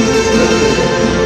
Música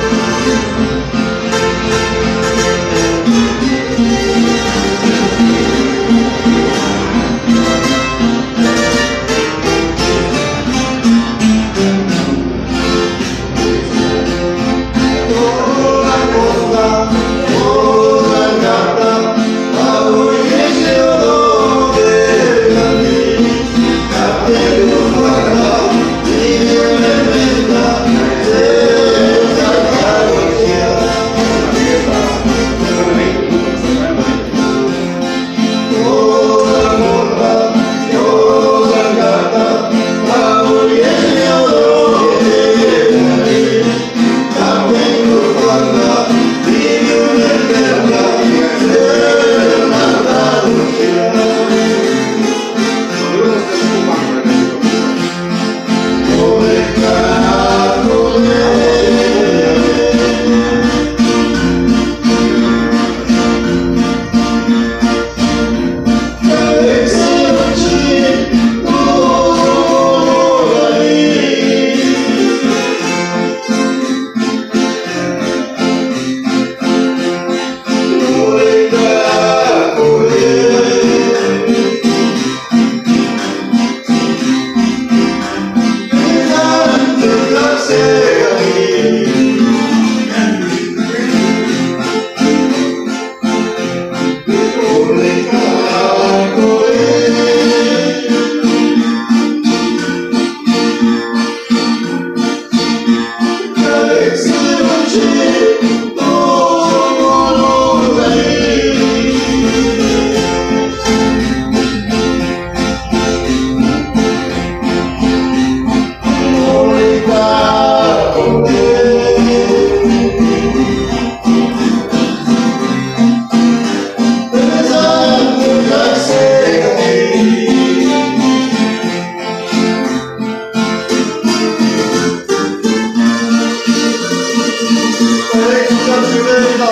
Save Save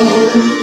Música